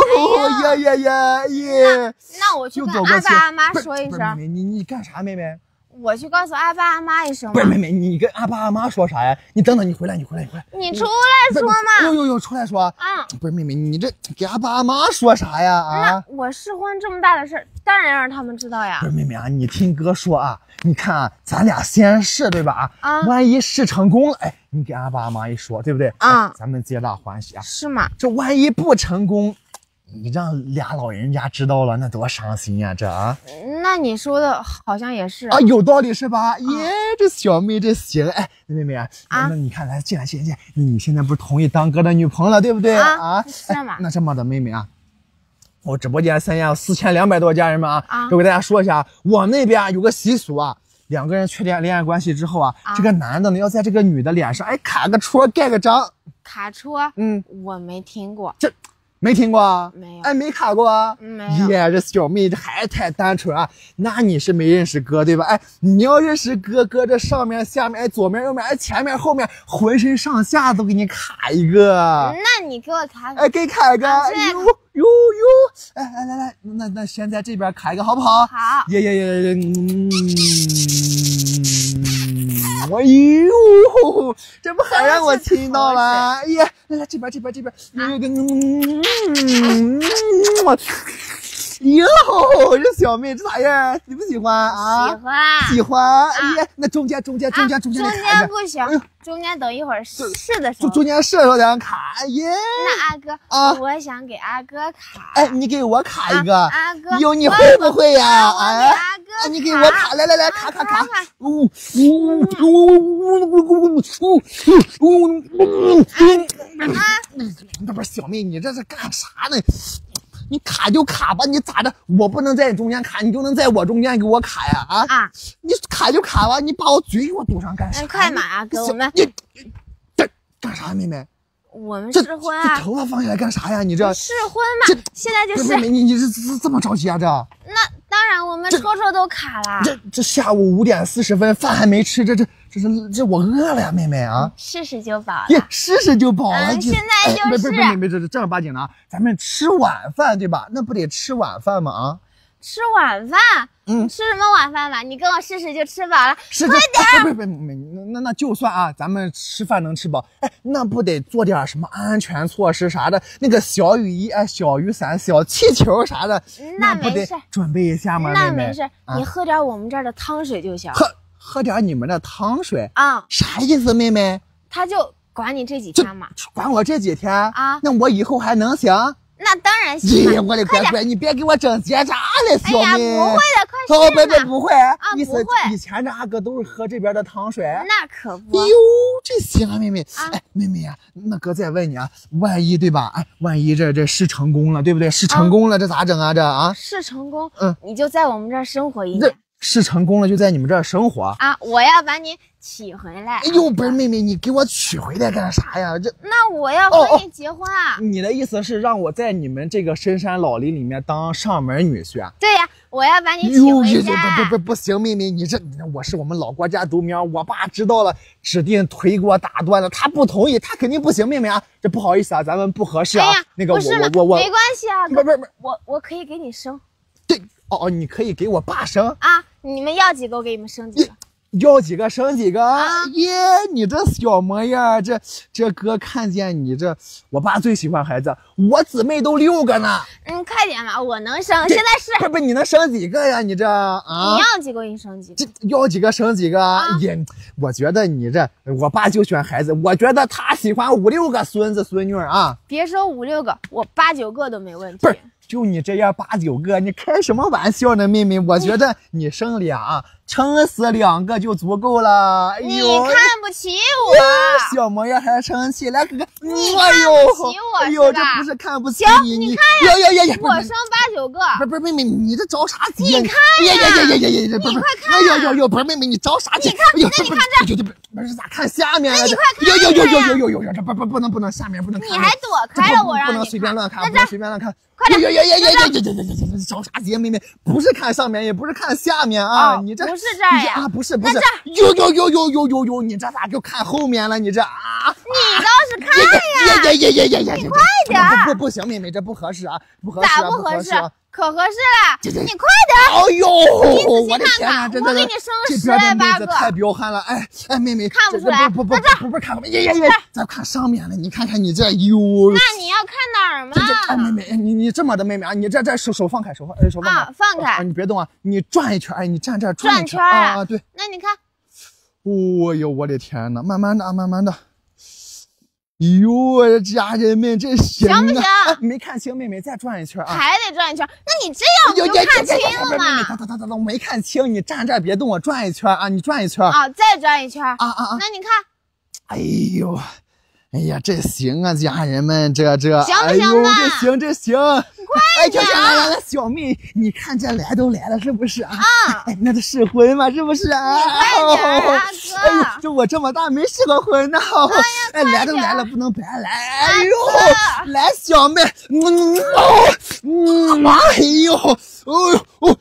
呀呀呀耶！那我去又跟阿爸阿妈说一声，妹妹，你你干啥，妹妹？我去告诉阿爸阿妈一声不是。妹妹，你跟阿爸阿妈说啥呀？你等等，你回来，你回来，你回来。你出来说嘛。呦呦呦，出来说。嗯，不是妹妹，你这给阿爸阿妈说啥呀？啊那？我试婚这么大的事儿，当然让他们知道呀不。是妹妹啊，你听哥说啊，你看啊，咱俩先试对吧？啊，啊万一试成功了，哎，你给阿爸阿妈一说，对不对？啊哎咱们皆大欢喜啊。是吗？这万一不成功，你让俩老人家知道了，那多伤心呀、这啊。那你说的好像也是。啊，有道理是吧？耶，这小妹这行，哎，妹妹啊，啊。那你看，来进来进来进来，你现在不是同意当哥的女朋友了，对不对？啊是哎吗那这么的，妹妹啊。我直播间现在有四千两百多家人们啊，啊。我给大家说一下，我那边啊有个习俗啊，两个人确定恋爱关系之后啊，啊。这个男的呢要在这个女的脸上哎卡个戳盖个章，卡戳，嗯，我没听过。这没听过啊？没有哎，没卡过啊？没有耶，这小妹这还太单纯啊！那你是没认识哥对吧？哎，你要认识哥，哥这上面、下面、哎，左面、右面、哎，前面、后面，浑身上下都给你卡一个。那你给我卡卡。哎，给卡一个，哟哟哟哎呦呦呦！哎哎来来，那那先在这边卡一个好不好？好。耶耶耶耶！嗯，哎呦，这不还让我亲到了？哎呀！来来，这边这边这边，有一个，嗯，我，哟，这小妹这咋样？喜不喜欢啊？喜欢。喜欢。哎呀，那中间中间中间啊中间中间不行中间等一会儿试的时候。中中间射手两卡，耶！那阿哥，啊我想给阿哥卡。哎，你给我卡一个，啊阿哥哟，你会不会呀？哎，阿哥哎你给我卡，来来来，卡卡卡呜呜，呜呜呜呜呜呜呜呜！那不是小妹，你这是干啥呢？你卡就卡吧，你咋的？我不能在你中间卡，你就能在我中间给我卡呀？啊，啊，你卡就卡吧，你把我嘴给我堵上干啥？嗯快马啊哥你我们你你这干啥，妹妹？我们试婚这啊，头发放下来干啥呀？你这试婚这嘛，现在就是这妹妹，你你这这这么着急啊？这？那当然，我们戳戳都卡了。这这下午五点四十分，饭还没吃，这这这是这我饿了呀，妹妹啊！试试就饱耶了，，试试就饱了。嗯现在就是哎不是妹妹，这是正儿八经的啊，咱们吃晚饭对吧？那不得吃晚饭吗？啊，吃晚饭。嗯吃什么晚饭吧？你跟我试试就吃饱了。是这，哎不不不，没那那那就算啊，咱们吃饭能吃饱，哎，那不得做点什么安全措施啥的？那个小雨衣、哎，小雨伞、小气球啥的，那没事准备一下吗？那没事，啊你喝点我们这儿的汤水就行。喝喝点你们的汤水，啊，啥意思，妹妹？他就管你这几天嘛。管我这几天啊那我以后还能行？那当然行哎呀，我的乖乖，你别给我整结扎了，哎小呀，妹。不会的，快哦，不试嘛。不不会啊不会以前这阿哥都是喝这边的汤水。那可不哎。呦，这行啊，妹妹。啊哎，妹妹呀、那哥再问你啊，万一对吧？哎，万一这这试成功了，对不对？试成功了，这咋整啊？这啊，试成功，嗯，你就在我们这儿生活一这年试成功了就在你们这儿生活。啊！我要把你娶回来。哎呦，不是妹妹，你给我娶回来干啥呀？这那我要和你结婚啊！你的意思是让我在你们这个深山老林里面当上门女婿啊？对呀，我要把你娶回家。不不不不行，妹妹，你这我是我们老国家独苗，我爸知道了，指定腿给我打断了。他不同意，他肯定不行，妹妹啊，这不好意思啊，咱们不合适啊。哎，那个我我我我没关系啊，不不不，我我可以给你生对哦哦，你可以给我爸生，啊！你们要几个我给你们生几个。要几个生几个。啊耶，你这小模样，这这哥看见你这，我爸最喜欢孩子，我姊妹都六个呢。嗯，快点吧，我能生，现在是。不不，你能生几个呀？你这啊？你要几个我给你生几个。这要几个生几个啊也，我觉得你这，我爸就选孩子，我觉得他喜欢五六个孙子孙女儿啊，别说五六个，我八九个都没问题不。是，就你这样八九个，你开什么玩笑呢，妹妹？我觉得你生俩，撑死两个就足够了。哎你呦，看不起我，小模样还生气，来哥哥，你看不起我哎呦，这不是看不起行你，你你呀呀呀呀，我生八九个。不是妹妹，你这着啥急呀？你看呀呀呀呀呀呀你快看哎呦呦呦，不是妹妹，你着啥急？你看你不是看这，不是不是咋看下面啊？你这快看呦呦呦呀呦呦呦呦，这不不不能不能下面不能看。你还躲这开了我，不不能。随便乱看，那不能随便乱看。快点呦呦呦呦呦呦呦呦呦呦！着啥急，妹妹？不是看上面，也不是看下面啊！哦你这不是这儿呀啊？不是不是那这，呦呦呦呦呦呦呦！你这咋就看后面了？你这啊？你倒是看呀，呀呀呀呀呀呀！你快点儿不不不行，妹妹，这不合适啊，不合适不合适啊？？可合适了，这这你快点。哎呦，你我的天哪，仔细看看真的我给你生这十边的妹子来八个太彪悍了，哎哎，妹妹看不出来不不不不不是看后面，呀呀呀，咱看上面了，你看看你这，哟，那你要看哪儿嘛这？这哎妹妹，你你这么的妹妹啊，你这这手手放开，手放哎手放开啊，放啊，开。你别动啊，你转一圈，哎，你站这转一圈啊啊，对，那你看，哦呦，我的天呐，慢慢的啊，慢慢的。哟，家人们，这行不行哎没看清，妹妹再转一圈啊！还得转一圈。那你这样有不就看清了妹妹，吗？等等等等，我没看清，你站这儿别动，我转一圈啊！你转一圈啊啊，再转一圈。啊啊！那你看，哎呦，哎呀，这行啊，家人们，这这，行不哎呦，这行这行，快哎，点行行来来来，小妹，你看这来都来了，是不是啊？啊哎，那都试婚嘛，是不是啊？快点儿啊哎呦，就我这么大没试过婚呢，哎，来都来了，不能白来。哎呦，来小妹，嗯哦，嗯，哎呦，哦呦哦，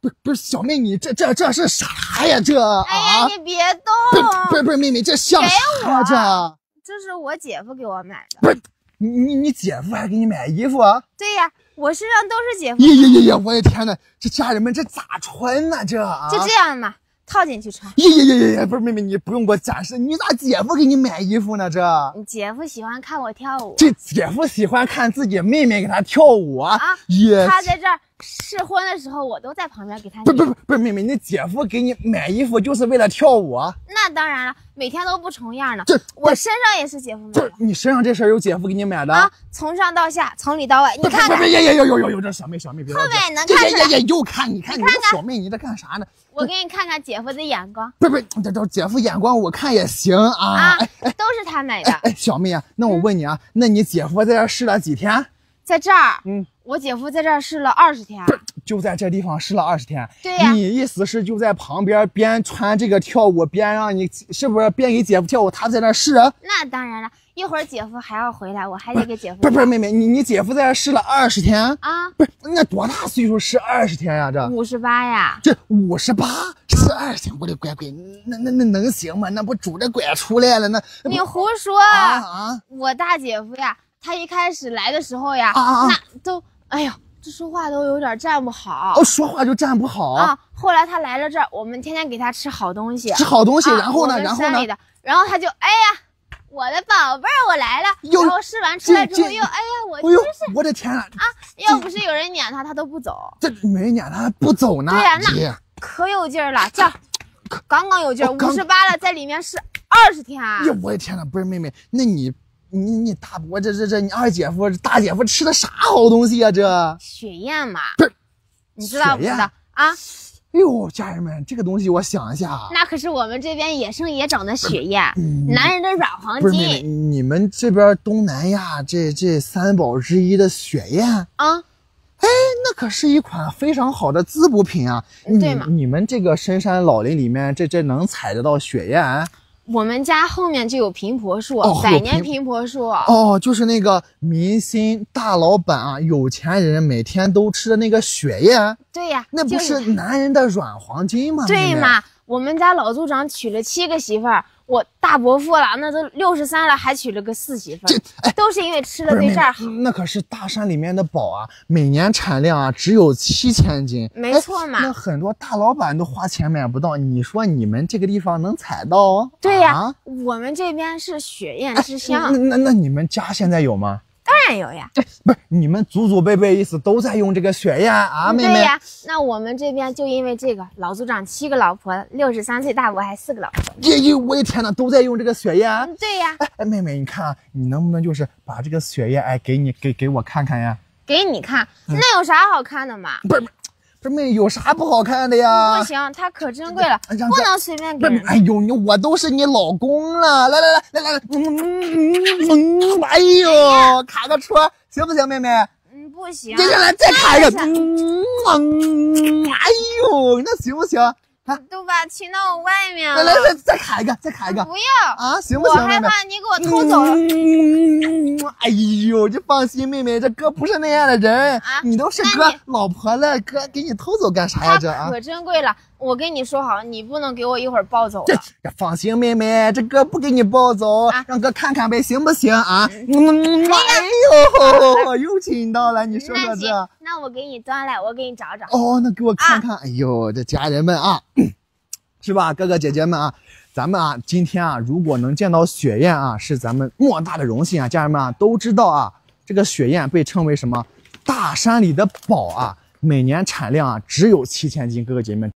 不是不是小妹，你这这这是啥呀？这哎呀，啊？你别动，不是不是妹妹，这像给啥呀？这这是我姐夫给我买的。不是你你你姐夫还给你买衣服啊？对呀，我身上都是姐夫。呀呀呀呀！我的天呐，这家人们这咋穿呢？这啊？就这样嘛，套进去穿。呀呀呀呀呀！不是妹妹，你不用给我展示，你咋姐夫给你买衣服呢？这你姐夫喜欢看我跳舞，这姐夫喜欢看自己妹妹给他跳舞啊啊！也他在这儿试婚的时候，我都在旁边给他不不。不不是妹妹，你姐夫给你买衣服就是为了跳舞啊？那当然了，每天都不重样的这。我身上也是姐夫买这的你身上这身有姐夫给你买的？啊，从上到下，从里到外，你看看不不，呀呀呀呀呀呀！这小妹小妹别后面能这看出来呀呀呀！又看你看你这看看小妹你在干啥呢？我给你看看姐夫的眼光不是不是，这这姐夫眼光我看也行啊。啊哎，都是他买的。哎，小妹啊，那我问你啊，那你姐夫在这儿试了几天？在这儿，嗯，我姐夫在这儿试了二十天。就在这地方试了二十天。对呀你意思是就在旁边边穿这个跳舞边让你是不是边给姐夫跳舞，他在那试？那当然了，一会儿姐夫还要回来，我还得给姐夫不是不是妹妹，你你姐夫在这试了二十天？啊，不是，那多大岁数试二十天呀、这五十八呀。这五十八试二十天，我的乖乖，那那那能行吗？那不拄着拐出来了？那你胡说！啊啊！我大姐夫呀，他一开始来的时候呀，啊啊啊那都哎呦这说话都有点站不好哦，说话就站不好，啊。后来他来了这儿，我们天天给他吃好东西，吃好东西，啊然后呢，然后呢然后他就哎呀，我的宝贝儿，我来了。哟然后试完出来之后又哎呀，我哎是，我的天啊，要不是有人撵他，他都不走，这没人撵他还不走呢，对呀那可有劲儿了，叫刚刚有劲五十八了，在里面试二十天啊。哎呀，我的天呐，不是妹妹，那你你你大伯这这这你二姐夫大姐夫吃的啥好东西呀、这？雪燕嘛不是，你知道不知道啊？哎呦，家人们，这个东西我想一下，那可是我们这边野生野长的雪燕，嗯男人的软黄金你们这边东南亚这这三宝之一的雪燕，啊。哎那可是一款非常好的滋补品啊。对嘛你你们这个深山老林里面，这这能采得到雪燕？我们家后面就有平婆树，哦百年苹苹婆树。哦，就是那个明星大老板啊，有钱人每天都吃的那个血液，对呀，那不就是男人的软黄金吗？对嘛？我们家老族长娶了七个媳妇儿，我大伯父了，那都六十三了，还娶了个四媳妇这，哎，都是因为吃的对这儿好。那可是大山里面的宝啊，每年产量啊只有七千斤。没错嘛哎那很多大老板都花钱买不到，你说你们这个地方能采到？对呀、啊我们这边是雪燕之乡那乡，那那你们家现在有吗？当然有呀。不是，你们祖祖辈辈意思都在用这个血燕啊，妹妹。对呀，那我们这边就因为这个，老族长七个老婆，六十三岁大伯还四个老婆。耶耶，我的天呐，都在用这个血燕。嗯，对呀，哎哎，妹妹，你看啊，你能不能就是把这个血液哎给你给给我看看呀？给你看，嗯那有啥好看的嘛？不是不是妹妹有啥不好看的呀？不行，它可珍贵了，不能随便给。哎呦，你我都是你老公了，来来来来来来，嗯嗯嗯，哎呦，卡个戳行不行，妹妹？嗯，不行。接下来再卡一个，那嗯嗯，哎呦，那行不行？啊，都把亲到我外面了。来来来，再卡一个，再卡一个不要，啊，行不我？害怕你给我偷走了。嗯，哎呦，你放心，妹妹，这哥不是那样的人，啊你都是哥老婆了，哥给你偷走干啥呀？这啊，可珍贵了，我跟你说好，你不能给我一会儿抱走这了。这放心，妹妹，这哥不给你抱走，啊让哥看看呗，行不行啊？嗯，哎呦，又亲到了，你说说这。，那我给你端来，我给你找找。哦，那给我看看，哎呦，这家人们啊，是吧？哥哥姐姐们啊，咱们啊，今天啊，如果能见到雪燕啊，是咱们莫大的荣幸啊。家人们啊，都知道啊，这个雪燕被称为什么？大山里的宝啊，每年产量啊只有七千斤。哥哥姐姐们